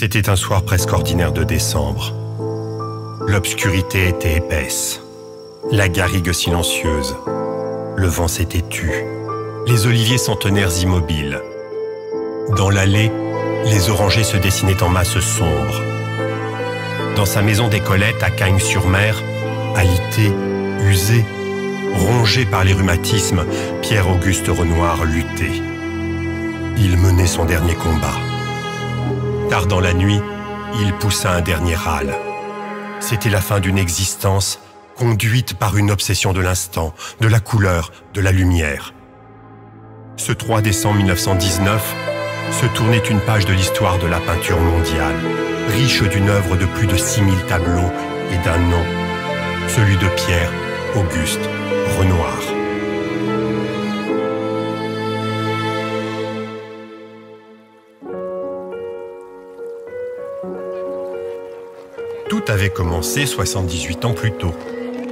C'était un soir presque ordinaire de décembre. L'obscurité était épaisse, la garrigue silencieuse, le vent s'était tu, les oliviers centenaires immobiles. Dans l'allée, les orangers se dessinaient en masse sombre. Dans sa maison des Colettes à Cagnes-sur-Mer, alité, usé, rongé par les rhumatismes, Pierre-Auguste Renoir luttait. Il menait son dernier combat. Tard dans la nuit, il poussa un dernier râle. C'était la fin d'une existence conduite par une obsession de l'instant, de la couleur, de la lumière. Ce 3 décembre 1919 se tournait une page de l'histoire de la peinture mondiale, riche d'une œuvre de plus de 6000 tableaux et d'un nom, celui de Pierre Auguste Renoir. Avait commencé 78 ans plus tôt,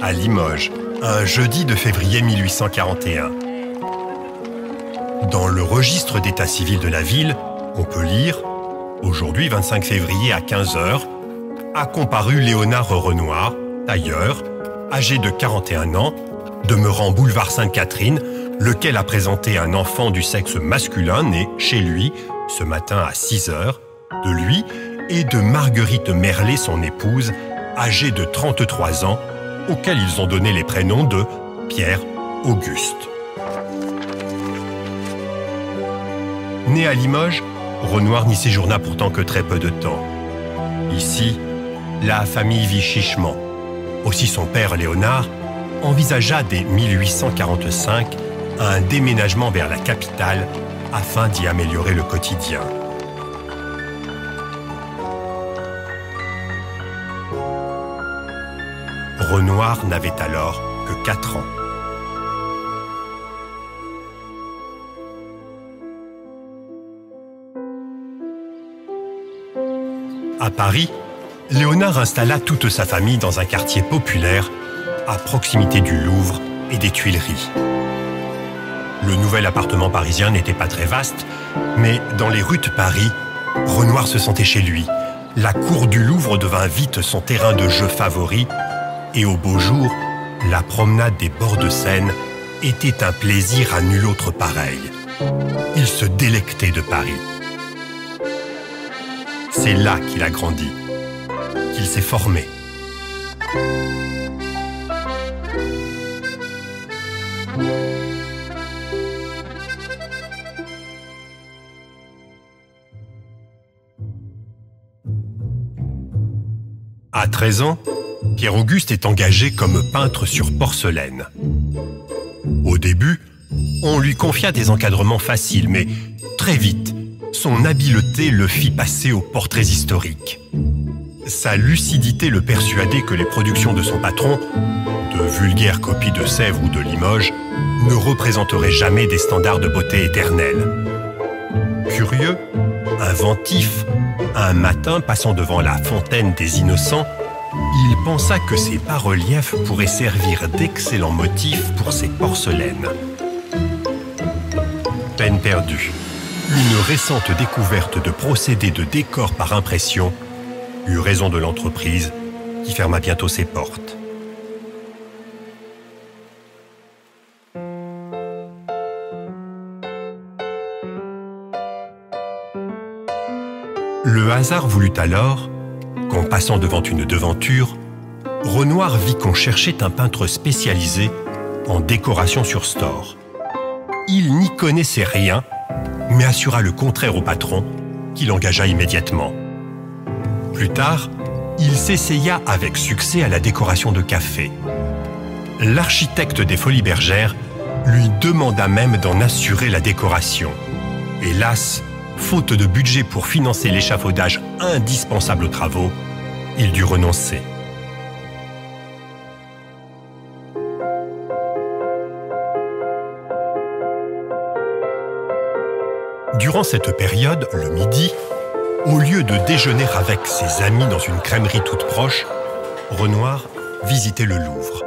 à Limoges, un jeudi de février 1841. Dans le registre d'état civil de la ville, on peut lire Aujourd'hui, 25 février à 15h, a comparu Léonard Renoir, tailleur, âgé de 41 ans, demeurant boulevard Sainte-Catherine, lequel a présenté un enfant du sexe masculin né chez lui ce matin à 6 heures, de lui et de Marguerite Merlet, son épouse, âgée de 33 ans, auquel ils ont donné les prénoms de Pierre Auguste. Né à Limoges, Renoir n'y séjourna pourtant que très peu de temps. Ici, la famille vit chichement. Aussi son père Léonard envisagea dès 1845 un déménagement vers la capitale afin d'y améliorer le quotidien. Renoir n'avait alors que 4 ans. À Paris, Léonard installa toute sa famille dans un quartier populaire à proximité du Louvre et des Tuileries. Le nouvel appartement parisien n'était pas très vaste, mais dans les rues de Paris, Renoir se sentait chez lui. La cour du Louvre devint vite son terrain de jeu favori, et au beau jour, la promenade des bords de Seine était un plaisir à nul autre pareil. Il se délectait de Paris. C'est là qu'il a grandi, qu'il s'est formé. À 13 ans, Pierre-Auguste est engagé comme peintre sur porcelaine. Au début, on lui confia des encadrements faciles, mais très vite, son habileté le fit passer aux portraits historiques. Sa lucidité le persuadait que les productions de son patron, de vulgaires copies de Sèvres ou de Limoges, ne représenteraient jamais des standards de beauté éternels. Curieux, inventif, un matin passant devant la fontaine des innocents, il pensa que ces bas-reliefs pourraient servir d'excellents motifs pour ses porcelaines. Peine perdue. Une récente découverte de procédés de décor par impression eut raison de l'entreprise qui ferma bientôt ses portes. Le hasard voulut alors qu'en passant devant une devanture, Renoir vit qu'on cherchait un peintre spécialisé en décoration sur store. Il n'y connaissait rien, mais assura le contraire au patron, qui l'engagea immédiatement. Plus tard, il s'essaya avec succès à la décoration de café. L'architecte des Folies Bergères lui demanda même d'en assurer la décoration. Hélas, faute de budget pour financer l'échafaudage indispensable aux travaux, il dut renoncer. Durant cette période, le midi, au lieu de déjeuner avec ses amis dans une crèmerie toute proche, Renoir visitait le Louvre.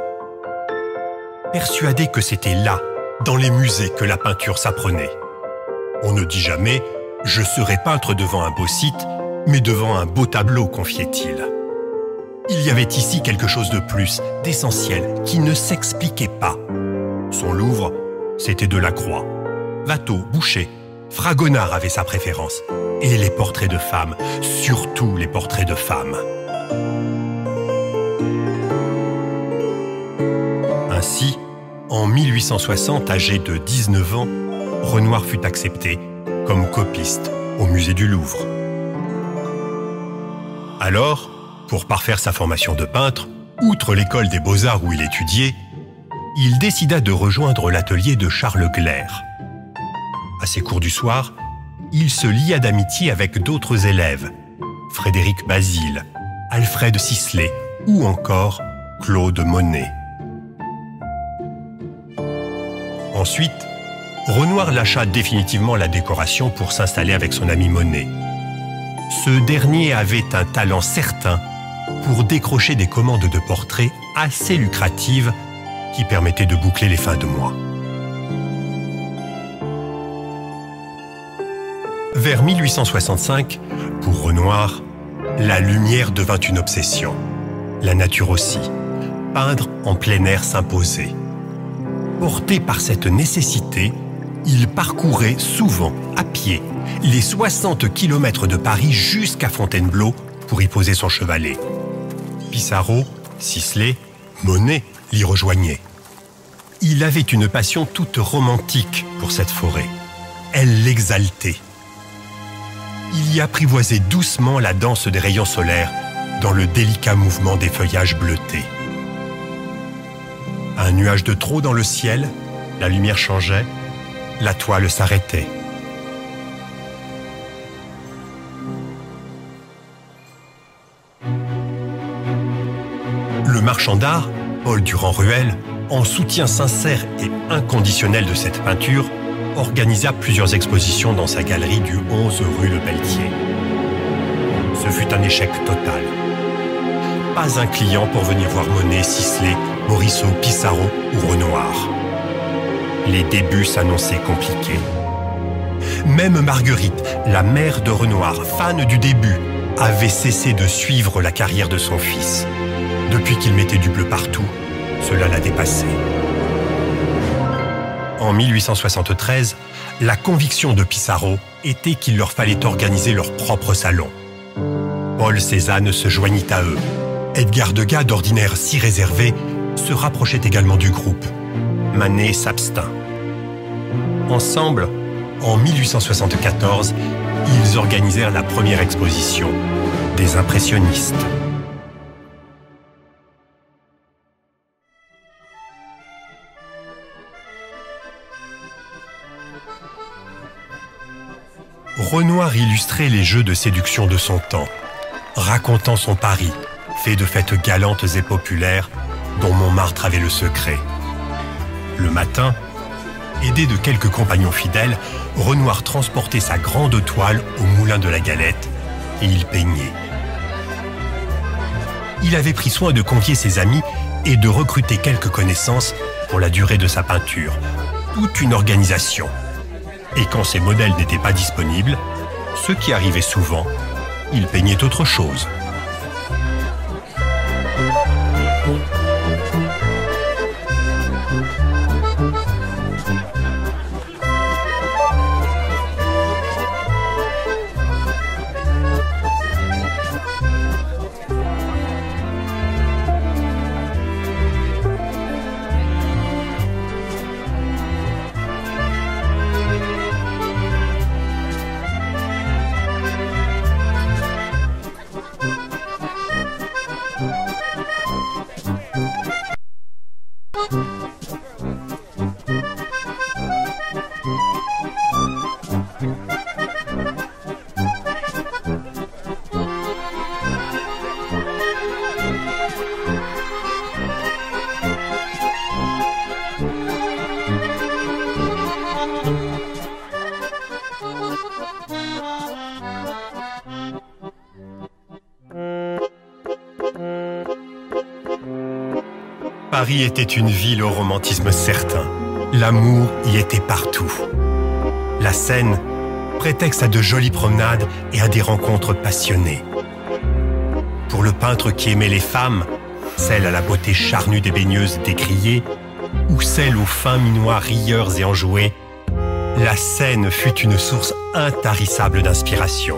Persuadé que c'était là, dans les musées, que la peinture s'apprenait. On ne dit jamais je serai peintre devant un beau site mais devant un beau tableau, confiait-il. Il y avait ici quelque chose de plus, d'essentiel, qui ne s'expliquait pas. Son Louvre, c'était de la croix. Watteau, Boucher, Fragonard avait sa préférence. Et les portraits de femmes, surtout les portraits de femmes. Ainsi, en 1860, âgé de 19 ans, Renoir fut accepté comme copiste au musée du Louvre. Alors, pour parfaire sa formation de peintre, outre l'école des beaux-arts où il étudiait, il décida de rejoindre l'atelier de Charles Glaire. À ses cours du soir, il se lia d'amitié avec d'autres élèves, Frédéric Basile, Alfred Sisley ou encore Claude Monet. Ensuite, Renoir lâcha définitivement la décoration pour s'installer avec son ami Monet. Ce dernier avait un talent certain pour décrocher des commandes de portraits assez lucratives qui permettaient de boucler les fins de mois. Vers 1865, pour Renoir, la lumière devint une obsession. La nature aussi. Peindre en plein air s'imposait. Porté par cette nécessité, il parcourait souvent à pied les 60 km de Paris jusqu'à Fontainebleau pour y poser son chevalet. Pissarro, Sisley, Monet l'y rejoignaient. Il avait une passion toute romantique pour cette forêt. Elle l'exaltait. Il y apprivoisait doucement la danse des rayons solaires dans le délicat mouvement des feuillages bleutés. Un nuage de trop dans le ciel, la lumière changeait, la toile s'arrêtait. Marchand Paul Durand-Ruel, en soutien sincère et inconditionnel de cette peinture, organisa plusieurs expositions dans sa galerie du 11 rue Le Pelletier. Ce fut un échec total. Pas un client pour venir voir Monet, Sisley, Morisot, Pissarro ou Renoir. Les débuts s'annonçaient compliqués. Même Marguerite, la mère de Renoir, fan du début, avait cessé de suivre la carrière de son fils. Depuis qu'il mettait du bleu partout, cela l'a dépassé. En 1873, la conviction de Pissarro était qu'il leur fallait organiser leur propre salon. Paul Cézanne se joignit à eux. Edgar Degas, d'ordinaire si réservé, se rapprochait également du groupe. Manet s'abstint. Ensemble, en 1874, ils organisèrent la première exposition des impressionnistes. Renoir illustrait les jeux de séduction de son temps, racontant son Paris, fait de fêtes galantes et populaires dont Montmartre avait le secret. Le matin, aidé de quelques compagnons fidèles, Renoir transportait sa grande toile au moulin de la galette et il peignait. Il avait pris soin de confier ses amis et de recruter quelques connaissances pour la durée de sa peinture. Toute une organisation. Et quand ces modèles n'étaient pas disponibles, ce qui arrivait souvent, il peignait autre chose. Paris était une ville au romantisme certain. L'amour y était partout. La Seine, prétexte à de jolies promenades et à des rencontres passionnées. Pour le peintre qui aimait les femmes, celles à la beauté charnue des baigneuses décriées, ou celles aux fins minois rieurs et enjoués, la scène fut une source intarissable d'inspiration.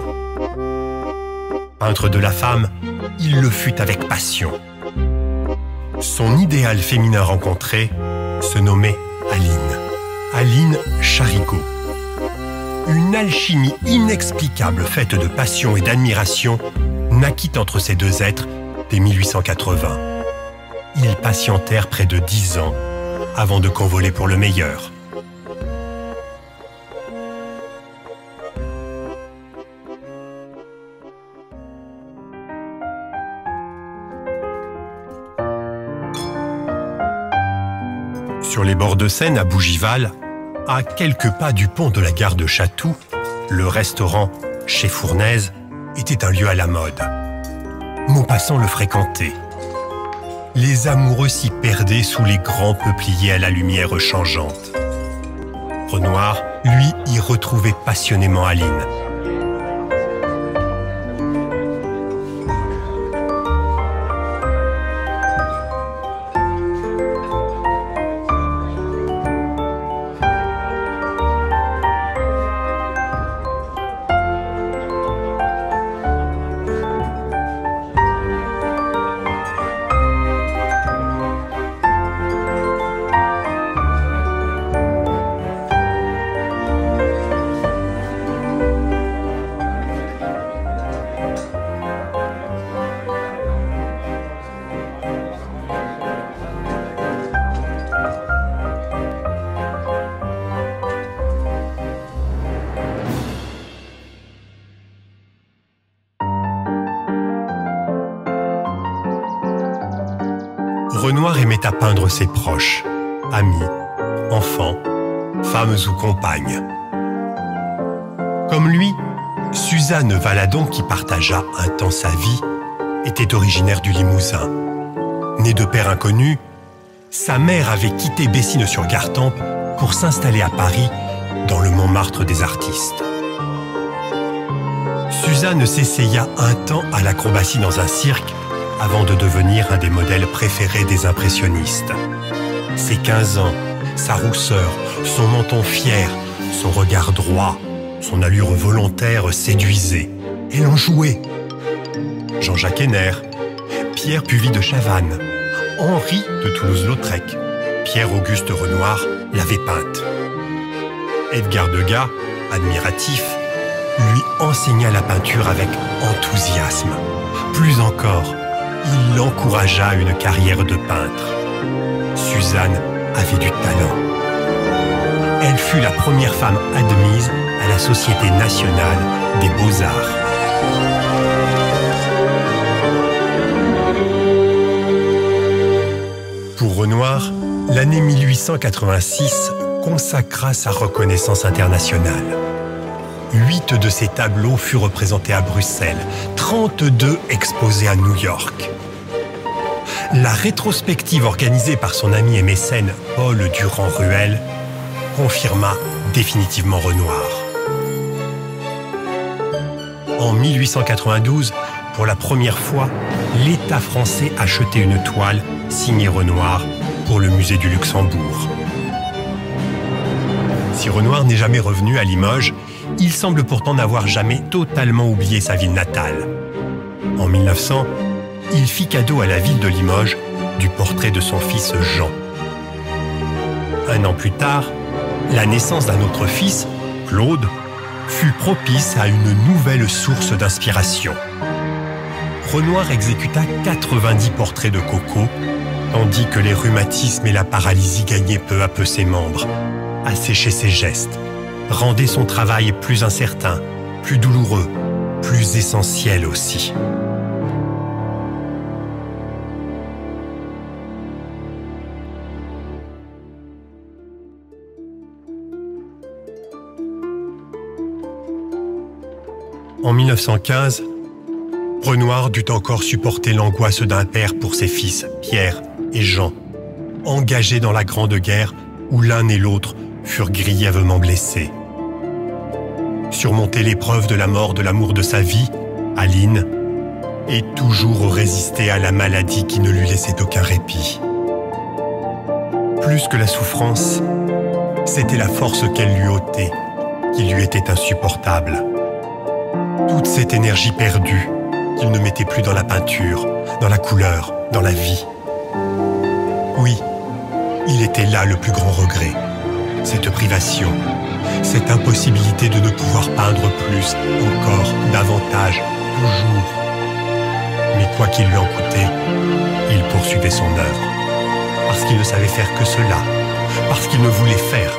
Peintre de la femme, il le fut avec passion. Son idéal féminin rencontré se nommait Aline. Aline Charigot. Une alchimie inexplicable faite de passion et d'admiration naquit entre ces deux êtres dès 1880. Ils patientèrent près de dix ans avant de convoler pour le meilleur. Les bords de Seine à Bougival, à quelques pas du pont de la gare de Chatou, le restaurant Chez Fournaise était un lieu à la mode. Maupassant le fréquentait. Les amoureux s'y perdaient sous les grands peupliers à la lumière changeante. Renoir, lui, y retrouvait passionnément Aline. Renoir aimait à peindre ses proches, amis, enfants, femmes ou compagnes. Comme lui, Suzanne Valadon, qui partagea un temps sa vie, était originaire du Limousin. Née de père inconnu, sa mère avait quitté Bessines-sur-Gartempe pour s'installer à Paris, dans le Montmartre des artistes. Suzanne s'essaya un temps à l'acrobatie dans un cirque avant de devenir un des modèles préférés des impressionnistes. Ses 15 ans, sa rousseur, son menton fier, son regard droit, son allure volontaire séduisaient. Elle en jouait. Jean-Jacques Henner, Pierre Puvis de Chavannes, Henri de Toulouse-Lautrec, Pierre-Auguste Renoir l'avait peinte. Edgar Degas, admiratif, lui enseigna la peinture avec enthousiasme. Plus encore, il l'encouragea une carrière de peintre. Suzanne avait du talent. Elle fut la première femme admise à la Société nationale des beaux-arts. Pour Renoir, l'année 1886 consacra sa reconnaissance internationale. Huit de ses tableaux furent représentés à Bruxelles, 32 exposés à New York. La rétrospective organisée par son ami et mécène Paul Durand-Ruel confirma définitivement Renoir. En 1892, pour la première fois, l'État français achetait une toile signée Renoir pour le musée du Luxembourg. Si Renoir n'est jamais revenu à Limoges, il semble pourtant n'avoir jamais totalement oublié sa ville natale. En 1900, il fit cadeau à la ville de Limoges du portrait de son fils Jean. Un an plus tard, la naissance d'un autre fils, Claude, fut propice à une nouvelle source d'inspiration. Renoir exécuta 90 portraits de Coco, tandis que les rhumatismes et la paralysie gagnaient peu à peu ses membres, asséchaient ses gestes, rendaient son travail plus incertain, plus douloureux, plus essentiel aussi. En 1915, Renoir dut encore supporter l'angoisse d'un père pour ses fils, Pierre et Jean, engagés dans la Grande Guerre où l'un et l'autre furent grièvement blessés. surmonter l'épreuve de la mort de l'amour de sa vie, Aline, et toujours résister à la maladie qui ne lui laissait aucun répit. Plus que la souffrance, c'était la force qu'elle lui ôtait, qui lui était insupportable. Toute cette énergie perdue qu'il ne mettait plus dans la peinture, dans la couleur, dans la vie. Oui, il était là le plus grand regret, cette privation, cette impossibilité de ne pouvoir peindre plus, encore, davantage, toujours. Mais quoi qu'il lui en coûtait, il poursuivait son œuvre, parce qu'il ne savait faire que cela, parce qu'il ne voulait faire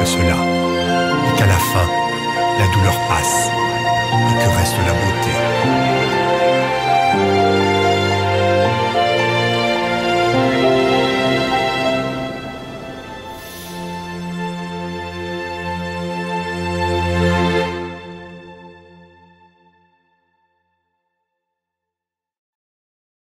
que cela, et qu'à la fin, la douleur passe, et que reste la beauté.